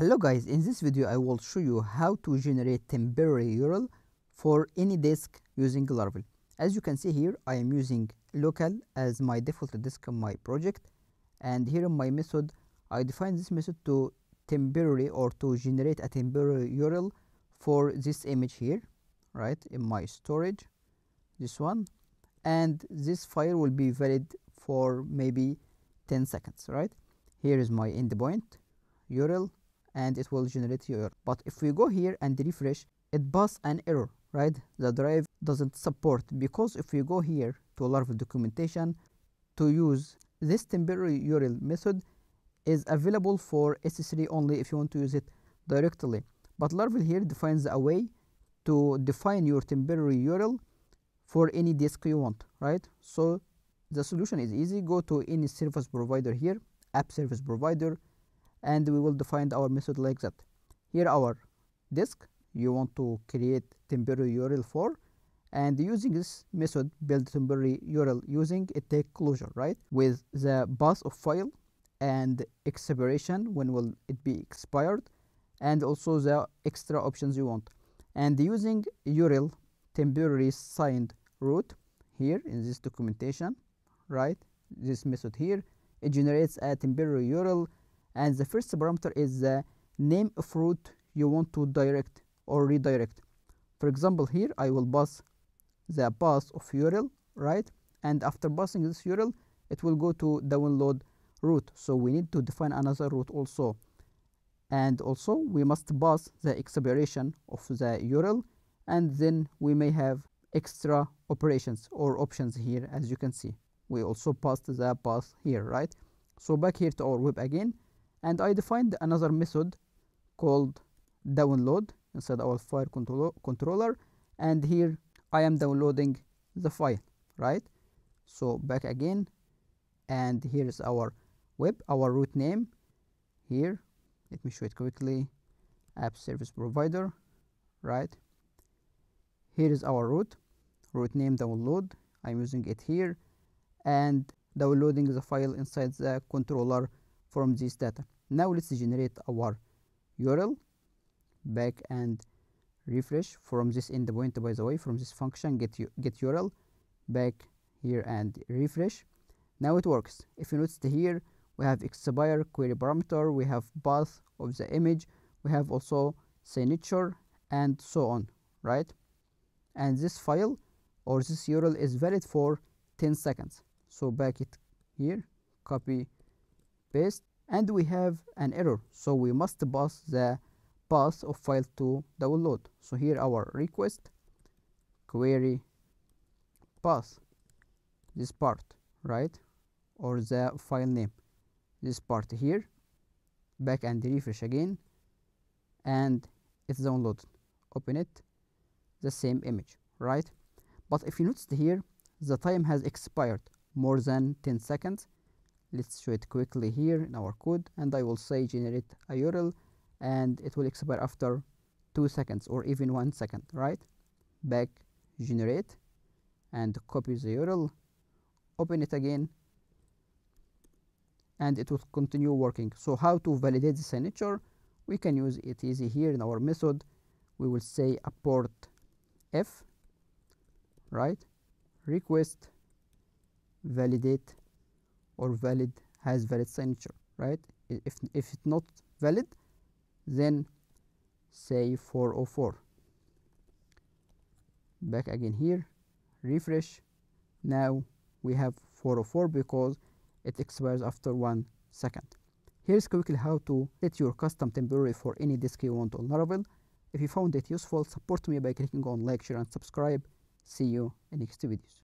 Hello guys, in this video I will show you how to generate temporary URL for any disk using Laravel. As you can see here, I am using local as my default disk in my project and here in my method I define this method to temporary or to generate a temporary URL for this image here, right, in my storage, this one, and this file will be valid for maybe 10 seconds, right. Here is my endpoint URL and it will generate your but if we go here and refresh it passes an error right? The drive doesn't support because if we go here to Laravel documentation to use this temporary URL method is available for S3 only if you want to use it directly. But Laravel here defines a way to define your temporary URL for any disk you want right? So the solution is easy. Go to any service provider here app service provider and we will define our method like that. Here our disk you want to create temporary url for and using this method build temporary url using a take closure right? With the path of file and expiration when will it be expired and also the extra options you want. And using url temporary signed route here in this documentation right? This method here it generates a temporary url and the first parameter is the name of route you want to direct or redirect. For example here I will pass the path of URL right? And after passing this URL it will go to download route. So we need to define another route also. And also we must pass the expiration of the URL and then we may have extra operations or options here as you can see. We also passed the path here right? So back here to our web again and I defined another method called download inside our file control controller. And here I am downloading the file right? So back again. And here is our web our route name. Here let me show it quickly. App service provider right? Here is our route route name download. I'm using it here. And downloading the file inside the controller from this data. Now let's generate our url back and refresh from this endpoint by the way from this function get get url back here and refresh. Now it works. If you notice here we have expire query parameter we have path of the image we have also signature and so on right? And this file or this url is valid for 10 seconds. So back it here copy paste and we have an error. So we must pass the path of file to download. So here our request query path this part right? Or the file name this part here back and refresh again and it's downloaded. Open it the same image right? But if you notice here the time has expired more than 10 seconds let's show it quickly here in our code and I will say generate a URL and it will expire after two seconds or even one second right? Back generate and copy the URL open it again and it will continue working. So how to validate the signature? We can use it easy here in our method. We will say abort if right? Request validate or valid has valid signature right? If, if it's not valid then say 404 back again here refresh. Now we have 404 because it expires after one second. Here's quickly how to set your custom temporary for any disk you want on Laravel. If you found it useful support me by clicking on like share and subscribe. See you in next videos